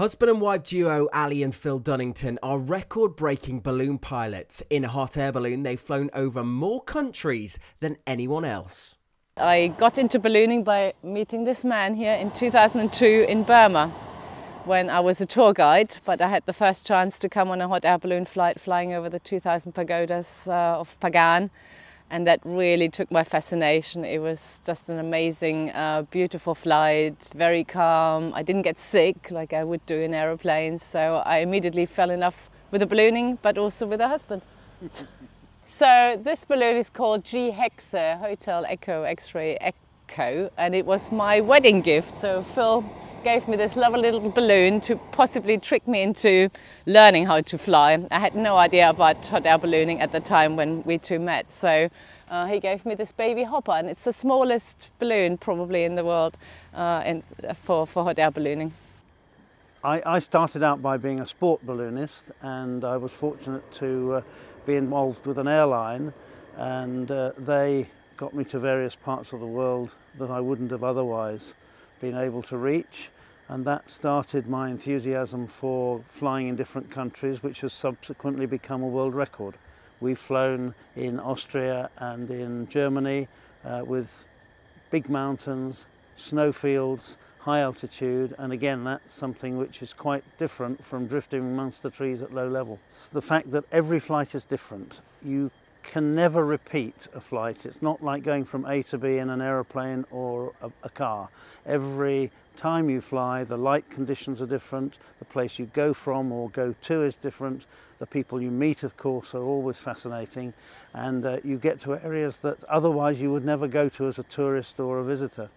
Husband and wife duo Ali and Phil Dunnington are record breaking balloon pilots. In a hot air balloon, they've flown over more countries than anyone else. I got into ballooning by meeting this man here in 2002 in Burma when I was a tour guide, but I had the first chance to come on a hot air balloon flight flying over the 2000 pagodas uh, of Pagan and that really took my fascination. It was just an amazing, uh, beautiful flight, very calm. I didn't get sick like I would do in aeroplanes, so I immediately fell in love with the ballooning, but also with a husband. so this balloon is called G Hexa Hotel Echo X-ray Echo, and it was my wedding gift. So Phil gave me this lovely little balloon to possibly trick me into learning how to fly. I had no idea about hot air ballooning at the time when we two met. So uh, he gave me this baby hopper and it's the smallest balloon probably in the world uh, in, for, for hot air ballooning. I, I, started out by being a sport balloonist and I was fortunate to uh, be involved with an airline and uh, they got me to various parts of the world that I wouldn't have otherwise been able to reach and that started my enthusiasm for flying in different countries which has subsequently become a world record. We've flown in Austria and in Germany uh, with big mountains, snowfields, high altitude and again that's something which is quite different from drifting amongst the trees at low level. It's the fact that every flight is different. You can never repeat a flight. It's not like going from A to B in an aeroplane or a, a, car. Every time you fly, the light conditions are different, the place you go from or go to is different, the people you meet, of course, are always fascinating, and uh, you get to areas that otherwise you would never go to as a tourist or a visitor.